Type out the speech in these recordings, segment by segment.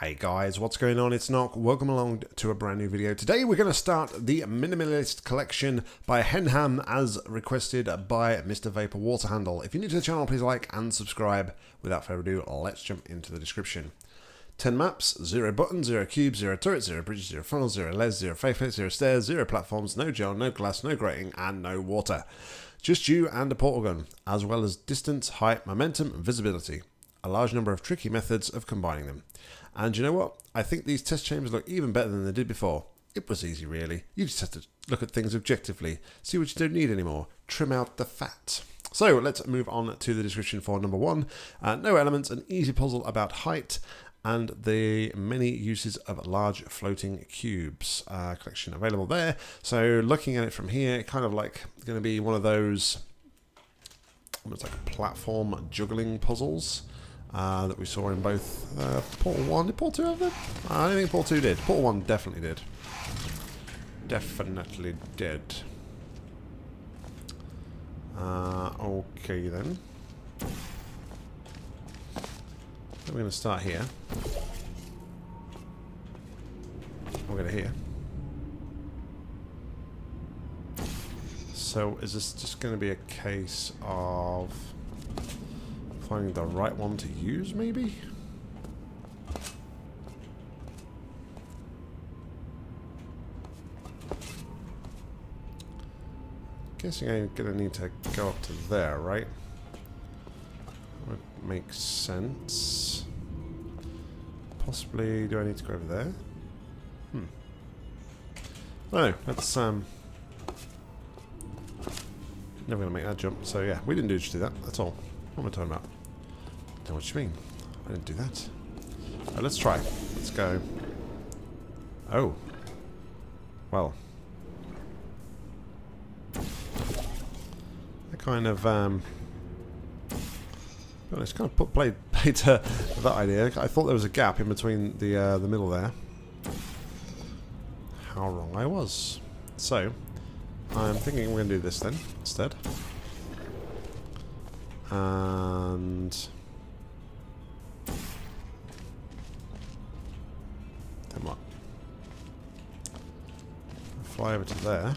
Hey guys, what's going on? It's Nock. Welcome along to a brand new video. Today we're going to start the Minimalist Collection by Henham as requested by Mr. Vapor Waterhandle. If you're new to the channel, please like and subscribe. Without further ado, let's jump into the description. 10 maps, 0 buttons, 0 cubes, 0 turrets, 0 bridges, 0 funnels, 0 les, 0 faces, 0 stairs, 0 platforms, no gel, no glass, no grating, and no water. Just you and a portal gun, as well as distance, height, momentum, and visibility. A large number of tricky methods of combining them. And you know what? I think these test chambers look even better than they did before. It was easy, really. You just have to look at things objectively, see what you don't need anymore, trim out the fat. So let's move on to the description for number one. Uh, no elements, an easy puzzle about height, and the many uses of large floating cubes uh, collection available there. So looking at it from here, kind of like going to be one of those, almost like platform juggling puzzles uh, that we saw in both uh, Portal 1. Did Portal 2 have them? I don't think Portal 2 did. Portal 1 definitely did. Definitely did. Uh, okay then. We're going to start here. We're going to here. So is this just going to be a case of finding the right one to use, maybe? Guessing I'm gonna need to go up to there, right? Would make sense. Possibly, do I need to go over there? Hmm. Oh, that's um. Never gonna make that jump. So yeah, we didn't do just do that. That's all. What am I talking about? Don't know what you mean. I didn't do that. Right, let's try. Let's go. Oh. Well. I kind of, um... It's kind of put, played, played to that idea. I thought there was a gap in between the uh, the middle there. How wrong I was. So, I'm thinking we're going to do this then, instead. And... Fly over to there.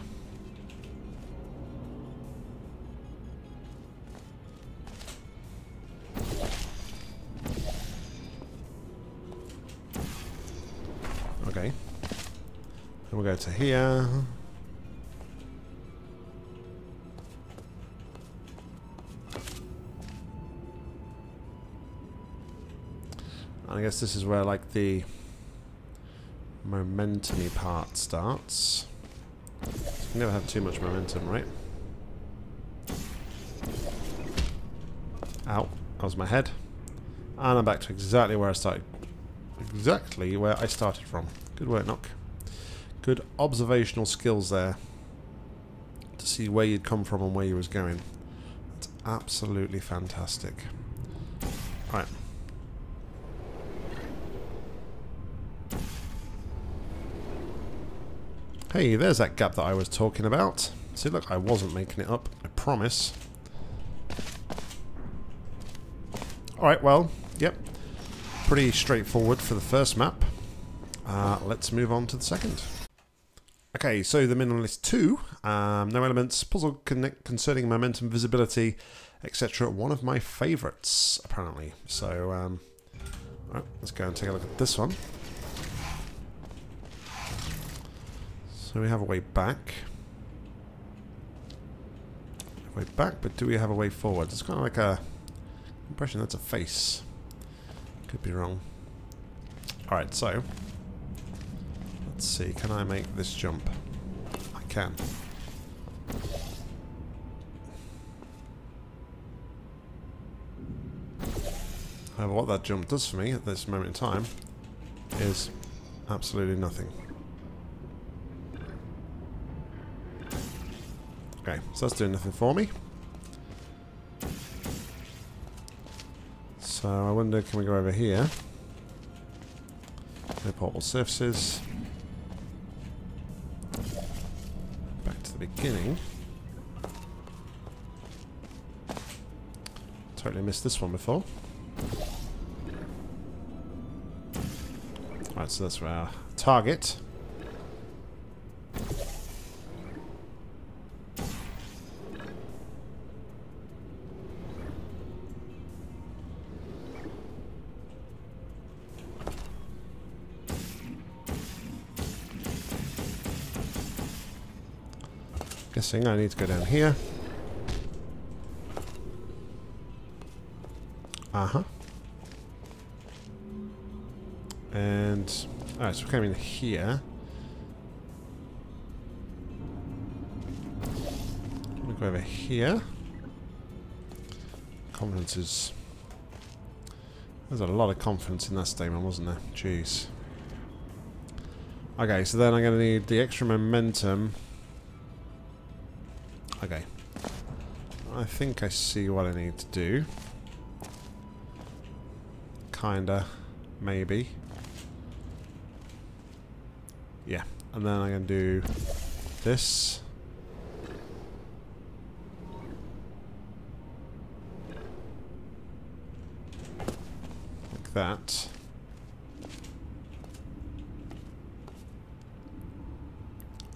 Okay. Then we'll go to here. And I guess this is where like the momentumy part starts. Never have too much momentum, right? Ow, that was my head. And I'm back to exactly where I started. Exactly where I started from. Good work, Nock. Good observational skills there. To see where you'd come from and where you was going. It's absolutely fantastic. Right. Hey, there's that gap that I was talking about. See, look, I wasn't making it up. I promise. Alright, well, yep. Pretty straightforward for the first map. Uh, let's move on to the second. Okay, so the Minimalist 2, um, no elements, puzzle connect concerning momentum, visibility, etc. One of my favourites, apparently. So, um, right, let's go and take a look at this one. So we have a way back. Way back, but do we have a way forward? It's kind of like a impression that's a face. Could be wrong. Alright, so let's see, can I make this jump? I can. However, what that jump does for me at this moment in time is absolutely nothing. Okay, so that's doing nothing for me. So I wonder, can we go over here? No portable surfaces. Back to the beginning. Totally missed this one before. Right, so that's our target. Guessing I need to go down here. Uh-huh. And... Alright, so we're coming here. We'll go over here. Confidence is... There's a lot of confidence in that statement, wasn't there? Jeez. Okay, so then I'm going to need the extra momentum. Okay. I think I see what I need to do. Kinda. Maybe. Yeah. And then I'm going to do this. Like that.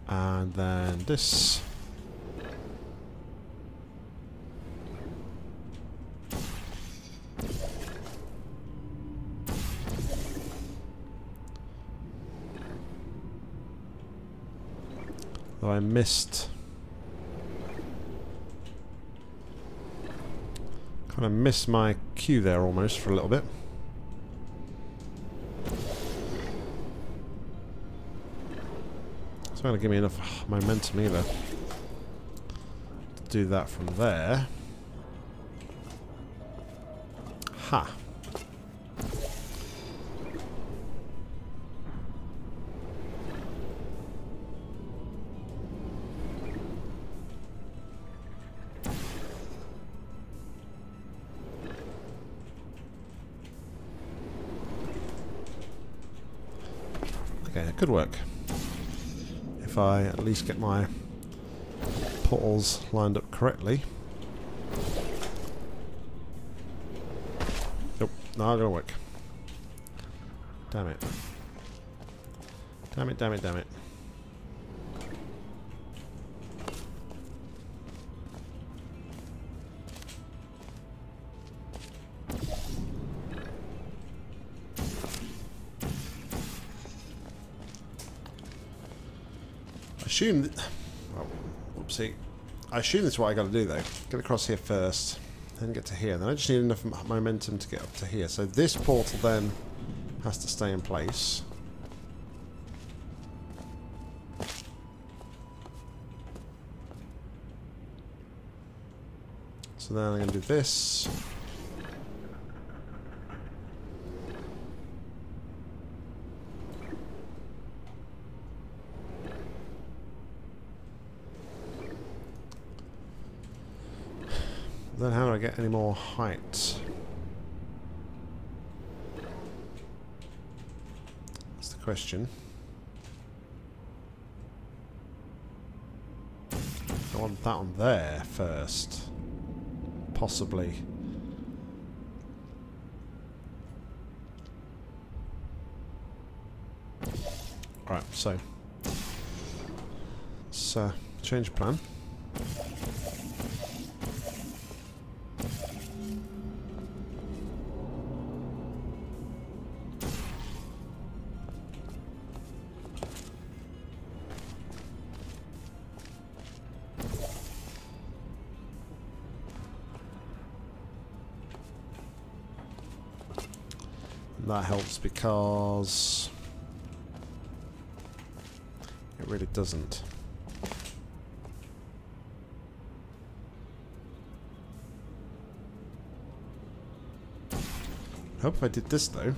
And then this. Though I missed... Kind of missed my cue there almost for a little bit. It's not going to give me enough momentum either. To do that from there. Ha! That could work. If I at least get my portals lined up correctly. Nope, not gonna work. Damn it. Damn it, damn it, damn it. Assume that... Whoopsie. I assume that's what I got to do though. Get across here first, then get to here. Then I just need enough momentum to get up to here. So this portal then has to stay in place. So then I'm going to do this. Then how do I get any more height? That's the question. I want that on there first. Possibly. Right, so. Let's change plan. Because it really doesn't. hope I did this though.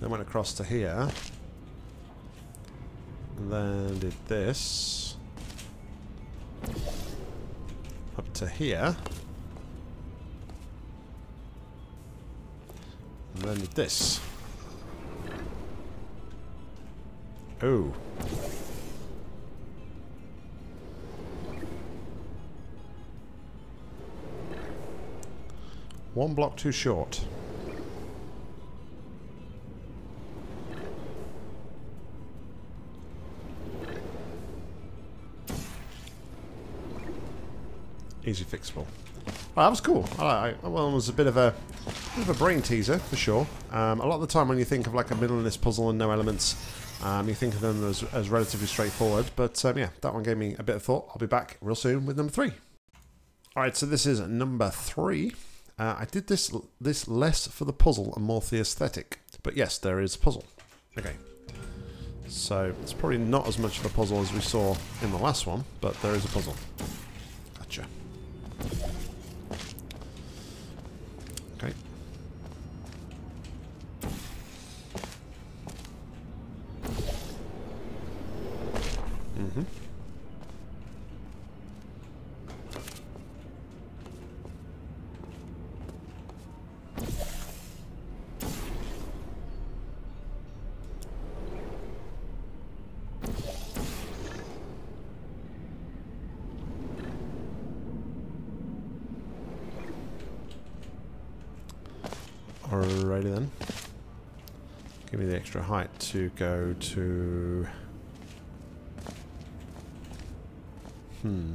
Then went across to here. And then did this. Up to here. And then this. Oh. One block too short. Easy fixable. That was cool. I, I, well, it was a bit of a bit of a brain teaser for sure. Um, a lot of the time when you think of like a minimalist puzzle and no elements, um, you think of them as, as relatively straightforward. But um, yeah, that one gave me a bit of thought. I'll be back real soon with number three. All right, so this is number three. Uh, I did this this less for the puzzle and more the aesthetic. But yes, there is a puzzle. Okay. So it's probably not as much of a puzzle as we saw in the last one, but there is a puzzle. Gotcha. Okay. Mm-hmm. Alrighty then. Give me the extra height to go to... Hmm.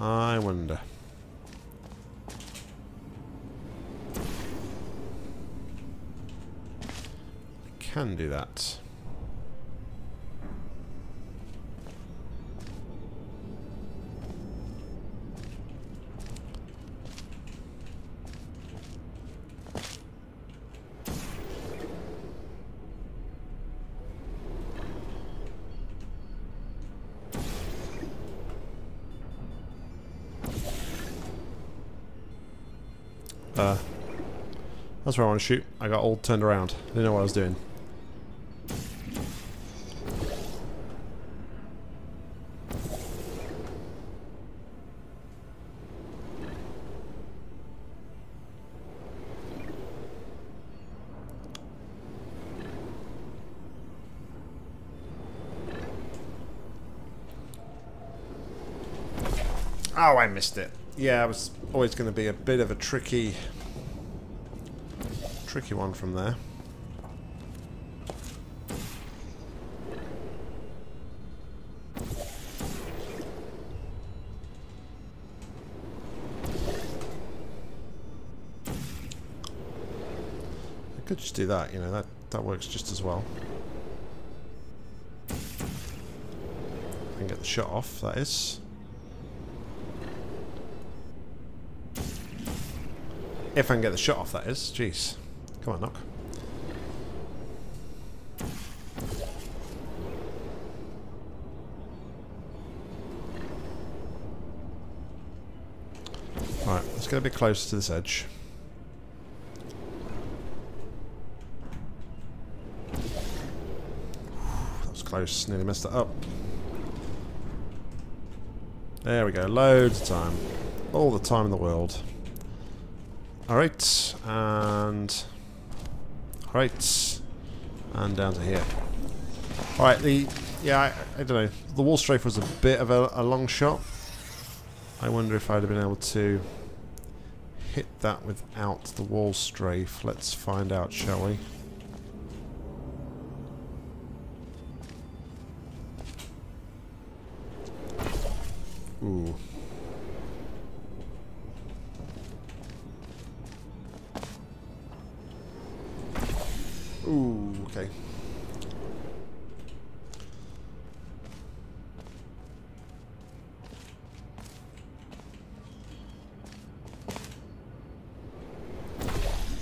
I wonder. I can do that. Uh, that's where I want to shoot. I got all turned around. Didn't know what I was doing. Oh, I missed it. Yeah, it was always going to be a bit of a tricky, tricky one from there. I could just do that, you know, that, that works just as well. And get the shot off, that is. If I can get the shot off, that is. Jeez. Come on, Nock. Alright, let's get a bit closer to this edge. That was close. Nearly messed it up. There we go. Loads of time. All the time in the world. Alright, and... Alright, and down to here. Alright, the... Yeah, I, I, don't know. The wall strafe was a bit of a, a long shot. I wonder if I'd have been able to hit that without the wall strafe. Let's find out, shall we? Ooh okay.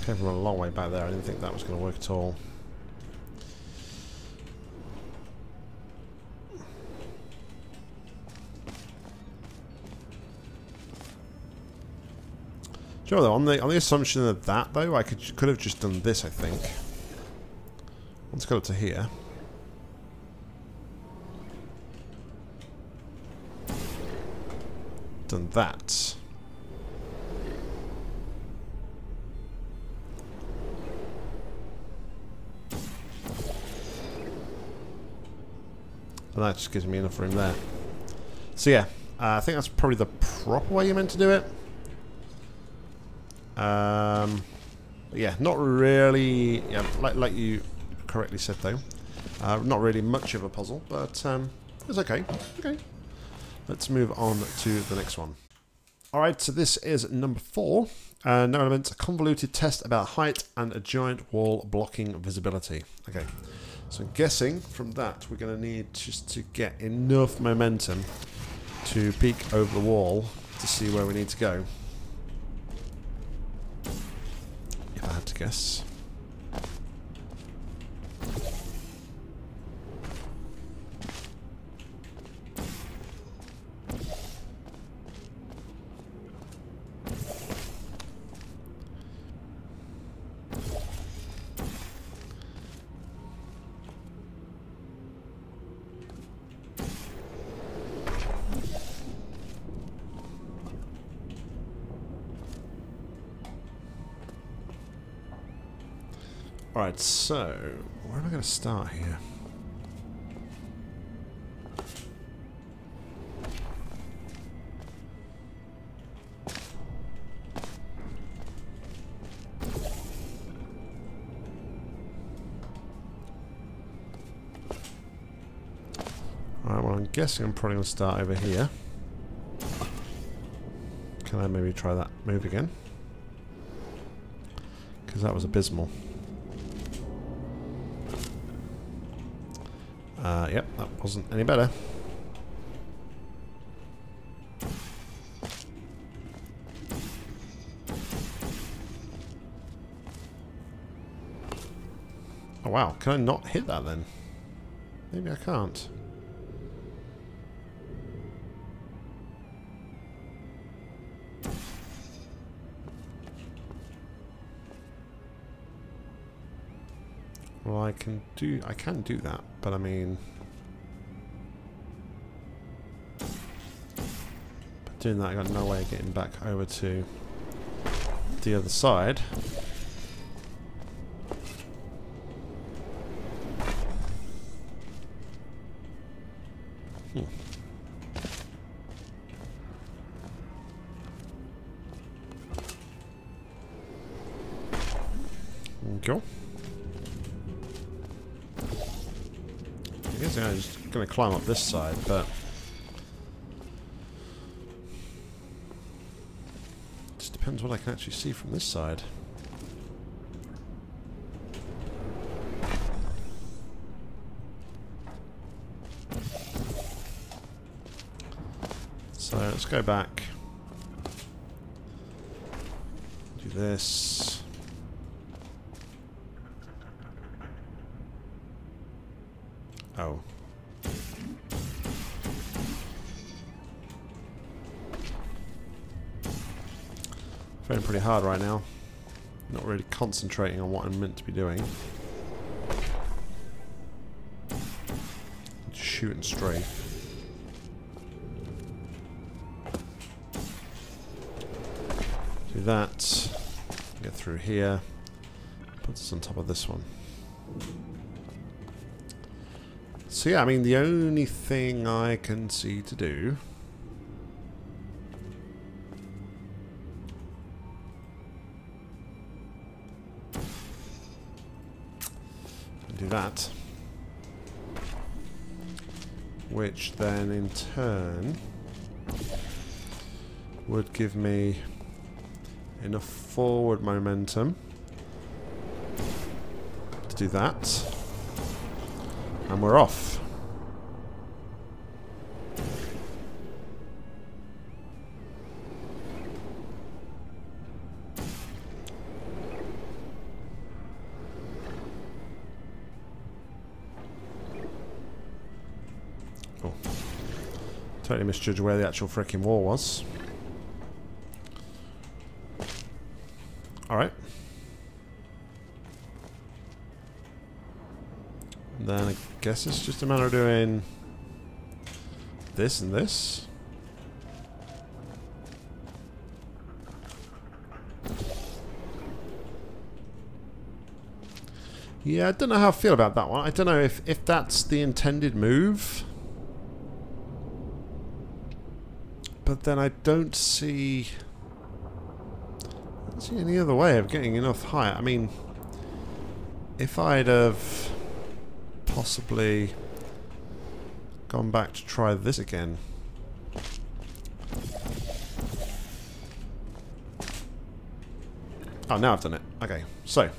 Came from a long way back there. I didn't think that was going to work at all. Do you know, though, on the on the assumption of that though, I could could have just done this. I think. Let's go up to here. Done that. And that just gives me enough room there. So yeah, uh, I think that's probably the proper way you're meant to do it. Um, yeah, not really. Yeah, like like you correctly said though. Uh, not really much of a puzzle, but um, it's okay. Okay. let's move on to the next one. Alright, so this is number four. Uh, no element, a convoluted test about height and a giant wall blocking visibility. Okay, so I'm guessing from that we're going to need just to get enough momentum to peek over the wall to see where we need to go. If I had to guess. Alright, so where am I going to start here? Alright, well I'm guessing I'm probably going to start over here. Can I maybe try that move again? Because that was abysmal. Uh, yep, that wasn't any better. Oh wow, can I not hit that then? Maybe I can't. I can do I can do that, but I mean, but doing that, I got no way of getting back over to the other side. Hmm. Go. I'm just going to climb up this side, but... Just depends what I can actually see from this side. So let's go back. Do this. Pretty hard right now. Not really concentrating on what I'm meant to be doing. Just shooting straight. Do that. Get through here. Put this on top of this one. So yeah, I mean, the only thing I can see to do... that. Which then, in turn, would give me enough forward momentum to do that. And we're off. Totally misjudged where the actual freaking wall was. Alright. Then I guess it's just a matter of doing this and this. Yeah, I don't know how I feel about that one. I don't know if, if that's the intended move. but then I don't see... I don't see any other way of getting enough height. I mean, if I'd have possibly gone back to try this again... Oh, now I've done it. Okay, so...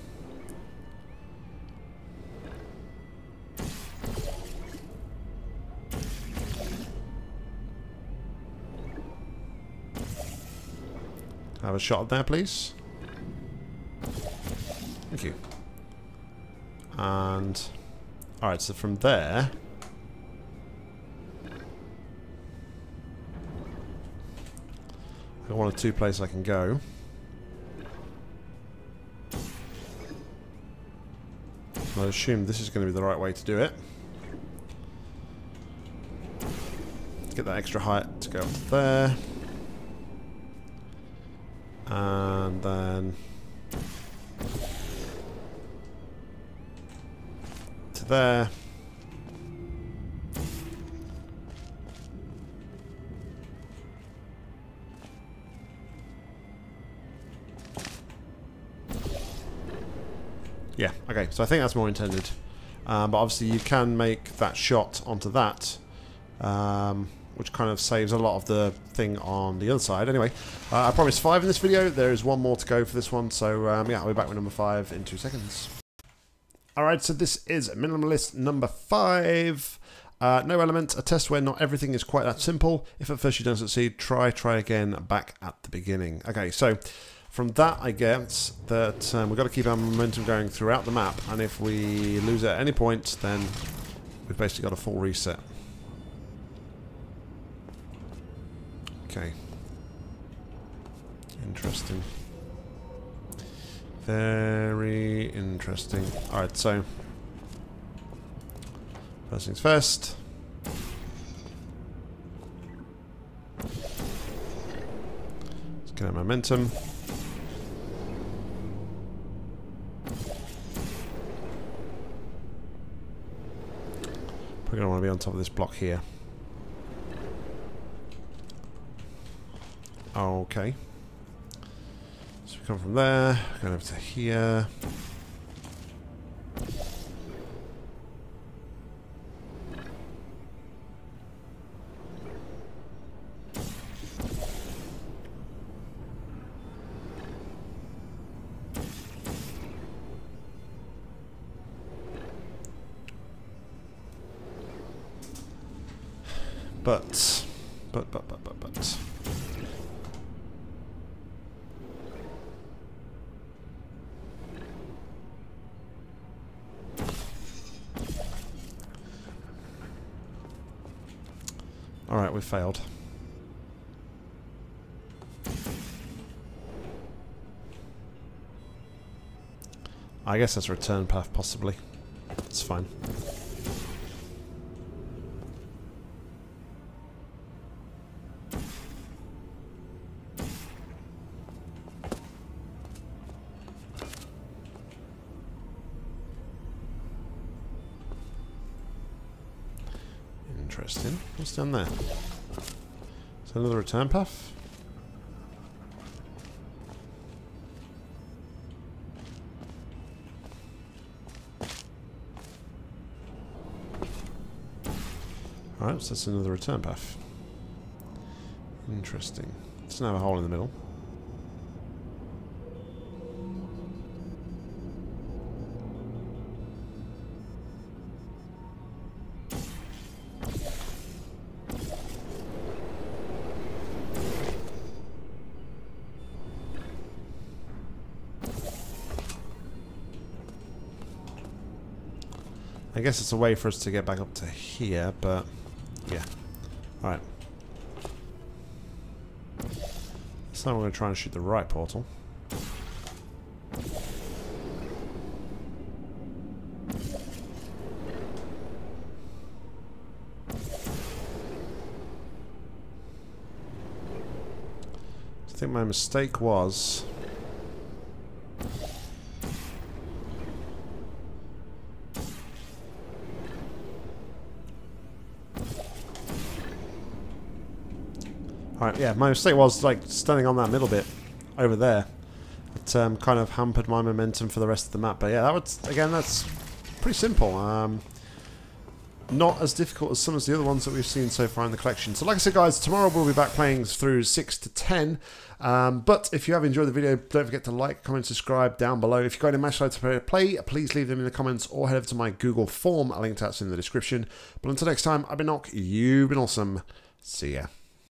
Have a shot there, please. Thank you. And... Alright, so from there... I've got one or two places I can go. I assume this is going to be the right way to do it. Get that extra height to go up there. And then... To there. Yeah, okay, so I think that's more intended. Um, but obviously you can make that shot onto that, um, which kind of saves a lot of the thing on the other side. Anyway, uh, I promised five in this video. There is one more to go for this one, so um, yeah, I'll be back with number five in two seconds. Alright, so this is minimalist number five. Uh, no element, a test where not everything is quite that simple. If at first you don't succeed, try, try again back at the beginning. Okay, so from that, I get that um, we've got to keep our momentum going throughout the map, and if we lose at any point, then we've basically got a full reset. Okay. Interesting. Very interesting. Alright, so... First things first. Let's get our momentum. We're going to want to be on top of this block here. Okay. So we come from there, going over to here. But, but, but, but, but, but. Alright, we failed. I guess that's a return path, possibly. It's fine. What's down there? Is that another return path? Alright, so that's another return path. Interesting. Doesn't have a hole in the middle. Guess it's a way for us to get back up to here, but yeah. Alright. So I'm going to try and shoot the right portal. I think my mistake was Alright, yeah, my mistake was like standing on that middle bit over there. It um, kind of hampered my momentum for the rest of the map. But yeah, that was, again, that's pretty simple. Um, not as difficult as some of the other ones that we've seen so far in the collection. So like I said guys, tomorrow we'll be back playing through 6 to 10. Um, but if you have enjoyed the video, don't forget to like, comment, subscribe down below. If you've got any match to play, please leave them in the comments or head over to my Google form. A link to that's in the description. But until next time, I've been Nock, you've been awesome. See ya.